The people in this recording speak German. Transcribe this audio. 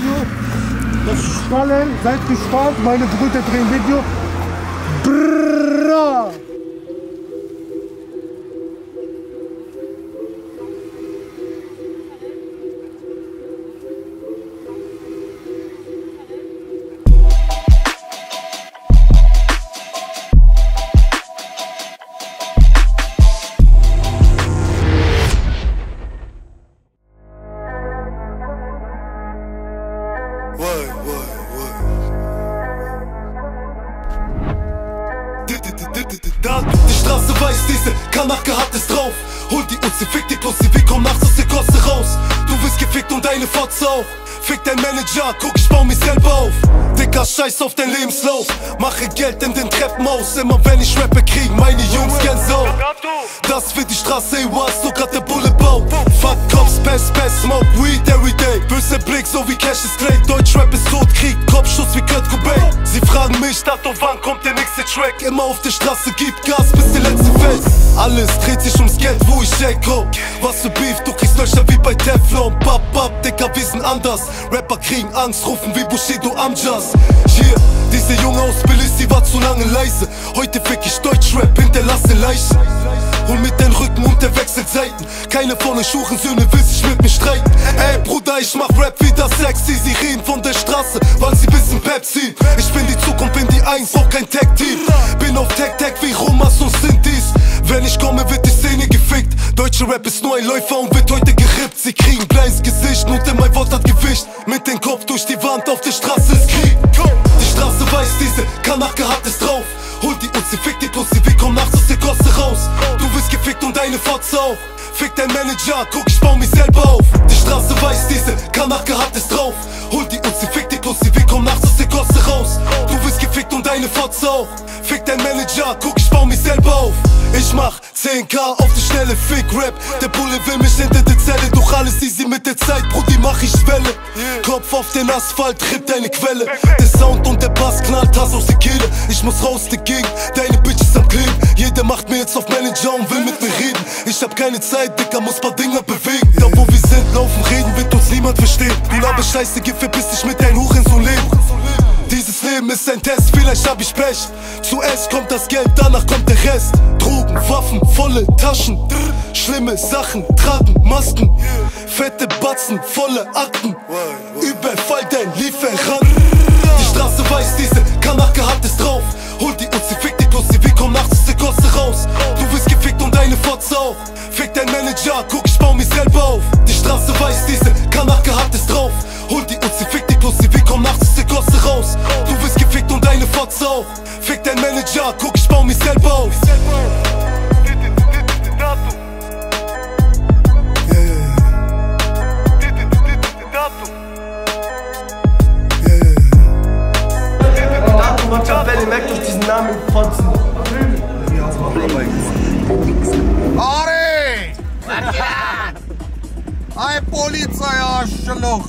Video. Das Schnallen, seid gespannt, meine Brüder drehen Video. Brrrra. Da, die Straße weiß, diese Kanake hat es drauf. Hol die Uzi, fick die Pussy, wir kommen nachts aus der Gosse raus. Du wirst gefickt und deine Fotze auch. Fick dein Manager, guck, ich bau mich selber auf. Dicker, scheiß auf dein Lebenslauf. Mache Geld in den Treppenhaus. Immer wenn ich rappe, kriegen meine Jungs Gänsehaut. Das wird die Straße, ey, was sogar der Bulle baut. Fuck Cops, Pass, Pass, Smoke, Weed everyday. Böse Blick, so wie Cassius Clay. Deutschrap ist Immer auf der Straße, gib Gas, bis der letzte fällt. Alles dreht sich ums Geld, wo ich herkomm. Was für Beef, du kriegst Löcher wie bei Teflon. Bap, bap, Dicker, wir sind anders. Rapper kriegen Angst, rufen wie Bushido Amjas. Hier, diese Junge aus Belize, die war zu lange leise. Heute fick ich Deutschrap, hinterlasse Leichen. Keine von den Schurensöhne will sich mit mir streiten. Ey Bruder, ich mach Rap wieder sexy. Sie reden von der Straße, weil sie wissen Pepsi. Ich bin die Zukunft, bin die Eins, auch kein Tag-Team. Bin auf Tag-Tag wie Romas und Sintis. Wenn ich komme, wird die Szene gefickt. Deutsche Rap ist nur ein Läufer und wird heute gerippt. Sie kriegen kleines Gesicht, nur denn mein Wort hat Gewicht. Mit dem Kopf durch die Wand auf der Straße ist Krieg. Die Straße weiß, diese Kanake hat es drauf. Hol die Uzi, fick die Pussy, wir kommen nachts aus der Gosse raus. Gefickt und deine Fotze auch. Fick dein Manager, guck, ich bau mich selber auf. Die Straße weiß, diese Kanake hat es drauf. Hol die Uzi, fick die Pussy, wir kommen nachts aus der Gosse raus. Du wirst gefickt und deine Fotze auch. Fick dein Manager, guck, ich bau mich selber auf. Ich mach 10k auf die Schnelle, Fick Rap. Der Bulle will mich hinter der Zelle, doch alles easy mit der Zeit, Brudi, mach ich Welle. Kopf auf den Asphalt, tritt deine Quelle. Der Sound und der Bass knallt Hass aus der Kehle. Ich muss raus dagegen, deine Bitch ist am Kleben. Macht mir jetzt auf Manager und will mit mir reden. Ich hab keine Zeit, Dicker, muss paar Dinger bewegen. Da wo wir sind, laufen, reden, wird uns niemand verstehen. Du laber Scheiße, geh verpiss dich mit deinen Hurensohn leben. Dieses Leben ist ein Test, vielleicht hab ich Pech. Zuerst kommt das Geld, danach kommt der Rest. Drogen, Waffen, volle Taschen. Schlimme Sachen, tragen Masken. Fette Batzen, volle Akten. Überfall deine Fotze auch. Fick dein Manager, guck, ich bau mich selber auf. Die Straße weiß, diese Kanake hat es drauf. Hol die Uzi, fick die Pussy, wir kommen nachts aus der Gosse raus. Du wirst gefickt und deine Fotze auch. Fick dein Manager, guck, ich bau mich selber auf. Machiavelli, merkt euch diesen Namen im Fotzen. Arschloch.